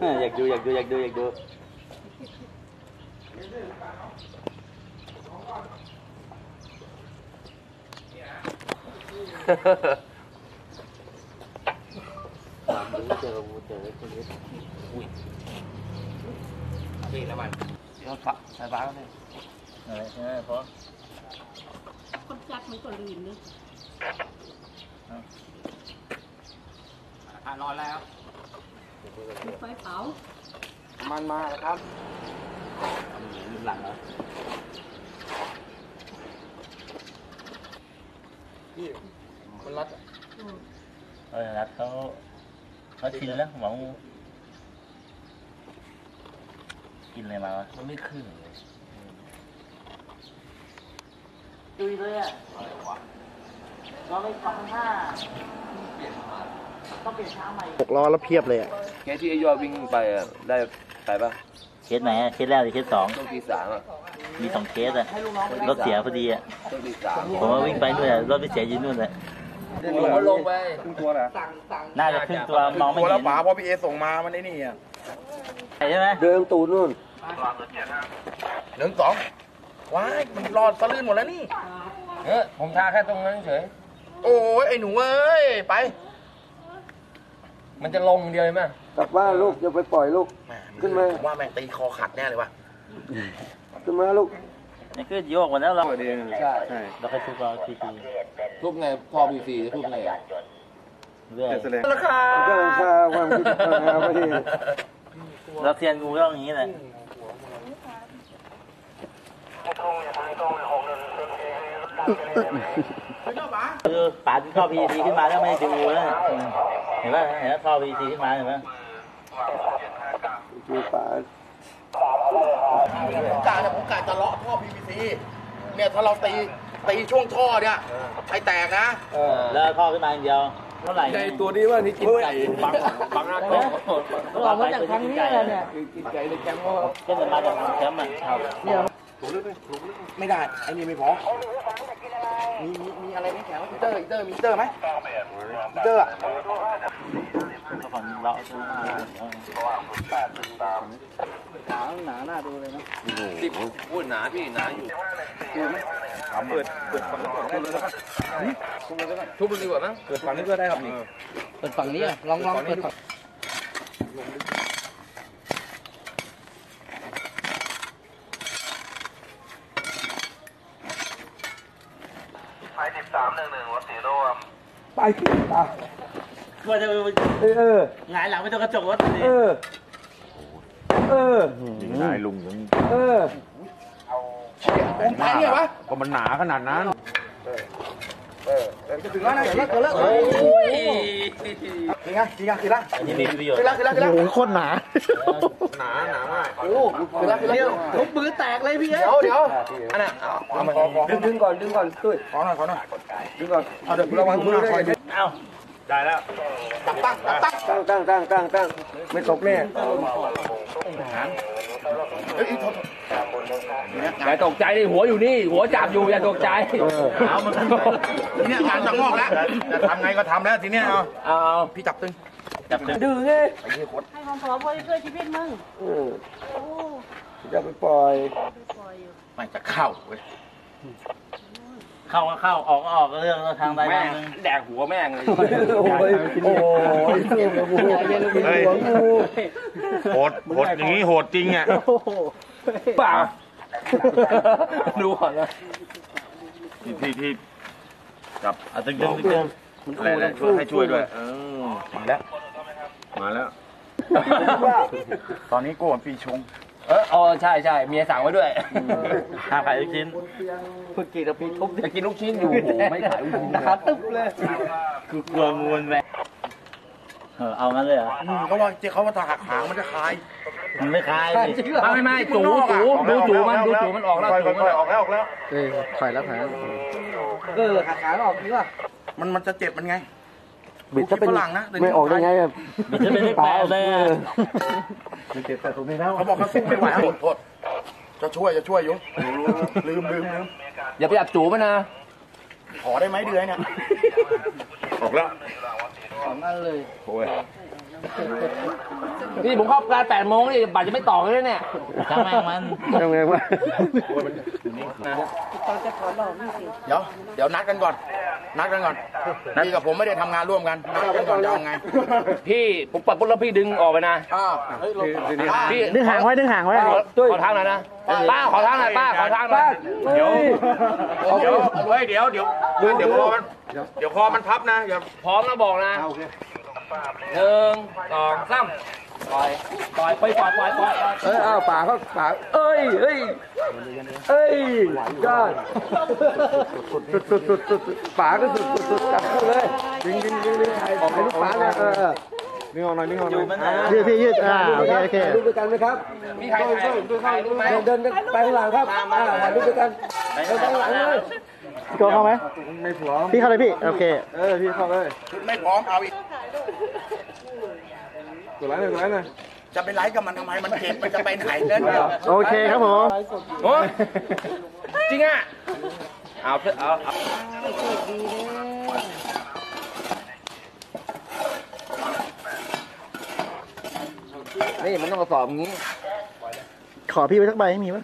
อยากดูอยากดูอยากดูอยากดูความรู้เจอรู้เจอชีวิตพี่แล้วมันรถฟ้าไฟฟ้าก็ได้อะไรใช่ไหมเพราะคนจักมันก็ลืมนึกอะรอแล้ว มีไฟเผามันมาแล้วครับลืมหลังเหรอพี่มันรัดอืมเออนัดเขาเขาชินแล้วหวังกินอะไรมาวะมันไม่ขึ้นเลยดุยเลยอะเราไปสองพันห้าต้องเปลี่ยนช้าใหม่หกล้อแล้วเพียบเลยอะ แค่ที่ไอ้ยอดวิ่งไปอะได้ไปปะเคสไหนอะเคสแรกหรือเคสสองช่วงที่สามอะมีสองเคสอะรถเสียพอดีอะช่วงที่สามผมว่าวิ่งไปนู่นอะรถไม่เสียอยืนนู่นเลยลงลงไปครึ่งตัวนะน่าจะขึ้นตัวมองไม่ตัวเห็แล้วนป๋าพอพี่เอส่งมามันไอ้นี่อะใช่ไหมเดินตูดนู่นหนึ่งสองว้ายมันรอดสะลื่นหมดแล้วนี่ เออผมทาแค่ตรงนั้นเฉยโอ้ยไอ้หนูเอ้ยไป มันจะลงเดียวใช่ไหมกลับบ้านลูกอย่าไปปล่อยลูก แหขึ้นมา ผว่าแม่งตีคอขัดแน่เลยว่ะขึ้นมาลูก นี่คือโยกหมดแล้วเราใช่เราไปทุบเราทีทีทุบไงพอพีซีทุบไงเรื่อยราคาก็ค่าความคิดราคาไม่ได้เราเทียนงูก็ต้องอย่างนี้แหละคือป่าที่ท่อพีทีขึ้นมาแล้วไม่ได้ดูแล้ว เนี่ยเห็นป่ะเห็นไหมท่อพีทีขึ้นมาเห็นไหมมีป่าผมกะเนี่ยผมกะจะเลาะท่อ PVC เนี่ยถ้าเราตีตีช่วงท่อเนี่ยไอแตกนะแล้วท่อขึ้นมาอย่างเดียวเท่าไหร่ในตัวนี้ว่านี่กินไก่บังบังหน้าเออเรามาจากทางนี้เลยเนี่ยกินไก่ในแคมป์ก็ก็จะมาจากแคมป์อะไม่ได้ไอ้นี่ไม่พอ มีมีมีอะไรไหมแถวอีเตอร์อีเตอร์มีอีเตอร์ไหมอีเตอร์อะก็ผ่อนเราใช่ไหมหนาหน้าดูเลยนะสิบพูดหนาพี่หนาอยู่เปิดเปิดฝั่งนี้เลยนะครับทุบเลยดีกว่ามั้งเปิดฝั่งนี้ก็ได้ครับนี่เปิดฝั่งนี้อะลองลองเปิดฝั่ง สิบสามหนึ่งหนึ่งวัดสีร่วมไปที่ตาว่าจะเออหงายหลังไม่ต้องกระจกรถเเออ เออ ยิงนายลุงยังเออ เอาเชี่ยงค์ไทยเนี่ยวะ ก็มันหนาขนาดนั้น จะถึงแล้วนะเดี๋ยวเลิกเดี๋ยวเลิกโอ้ยจริงไงจริงไงทีละอันนี้มีประโยชน์ทีละทีละทีละโอ้โหโคตรหนา หนาหนามากโอ้ทีละทีละทุบมือแตกเลยพี่เดี๋ยวเดี๋ยวอันน่ะเอามาดึงดึงก่อนดึงก่อนตุ้ยขอหน่อยขอหน่อยดึงก่อนเอาเดี๋ยวระวังมือคอยเอ้าได้แล้วตั้งตั้งตั้งตั้งตั้งตั้งตั้งตั้งไม่ตกแน่ เฮ้ยโทษอย่าตกใจดิหัวอยู่นี่ หัวจับอยู่อย่าตกใจเอามันทีเนี้ยงานจะงอกแล้วจะทำไงก็ทำแล้วทีเนี้ยเอาเอาพี่จับตึงจับตึงดื้อไงให้ความขอมพอช่อชีวิตมึงออโอ้อย่าไปปล่อยปล่อยอยู่มันจะเข้าเว้ย เข้าก็เข้าออกก็ออกก็เรื่องทางใดแม่ทางงหนึ่งแดกหัวแม่งเลยโอ้ยโอ้ยสู้กับกูเฮ้ยหัวงูโหดโหดอย่างนี้โหดจริงอะเปล่าดูก่อนนะที่ที่ที่กับอะตึงตึงตึงตึงอะไรอะไรช่วยให้ช่วยด้วยเออมาแล้ว มาแล้ว ตอนนี้โกนปีชง เอออ๋อใช่ใช่เมียสั่งไว้ด้วยห้าขายลูกชิ้นเพิ่งกินกับพี่ทุบจะกินลูกชิ้นอยู่โอ้โหไม่ขายลูกชิ้นขาตึ๊บเลยคือกลัวงูมันแหวกเออเอางั้นเลยเหรอเขาว่าเจ๊เขาว่าถ้าหักหางมันจะคลาย มันไม่คลายดิไม่ไม่จูจูดูจูมันดูจูมันออกแล้วจูมันออกแล้วออกแล้วเออขาขาออกนี่ว่ะมันมันจะเจ็บมันไง บิดถ้าเป็นฝรั่งนะไม่ออกได้ไงอะมันจะเป็นเลขแปดเลยอะเขาบอกเขาสู้ไม่ไหวโทษโทษจะช่วยจะช่วยอยู่ลืมลืมลืมอย่าไปจับจูมันนะขอได้ไหมเดือยเนี่ยออกแล้วสองอันเลยโอ้ย นี่ผมเข้างานแปดโมงนี่บัตรจะไม่ต่อเลยเนี่ยช่างแม่งมันยังไงวะเดี๋ยวเดี๋ยวนัดกันก่อน นัดกันก่อนพี่กับผมไม่ได้ทำงานร่วมกันนัดกันก่อนจะเอาไง พี่ผมปัดปุ๊บแล้วพี่ดึงออกไปนะอ่าพี่ดึงหางไว้ดึงหางไว้ขอขอทางหน่อยนะป้าขอทางหน่อยป้าขอทางหน่อยเดี๋ยวเดี๋ยวเฮ้ยเดี๋ยวเดี๋ยวเดี๋ยวคอมันเดี๋ยวคอมันพับนะอย่าพร้อมแล้วบอกนะ หนึ่งสองสามปล่อยปล่อยไปปล่อยปล่อยปล่อยปล่อยเอ้ยอ้าวป่าเขาป่าเอ้ยเอ้ยเอ้ยยอดสุดสุดสุดสุดสุดป่าก็สุดสุดสุดจับเข้าเลยดึงดึงดึงดึงถ่ายถ่ายลูกป่าเลยเออดึงออกหน่อยดึงออกหน่อยยืดพี่ยืดอ่าโอเคโอเคดูด้วยกันไหมครับมีใครถ่ายดูถ่าดูไหมเดินไปข้างหลังครับอ่าถ่ายรูด้วยกันไปข้างหลังเลย พี่โกเข้าไหมไม่พร้อม พี่เข้าเลยพี่ โอเค เออ พี่เข้าเลยไม่พร้อมเอาอีก กดไลค์หน่อยกดไลค์หน่อยจะไปไลฟ์กับมันทำไม มันเจ็บมันจะไปไหนเล่นเนี่ยโอเคครับผมโอ้จริงอะ เอาเถอะเอาเอานี่มันต้องกระสอบอย่างนี้ ขอพี่ไปสักใบให้มีไหม